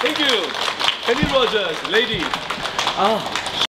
Thank you. Kenny Rogers, lady. Ah,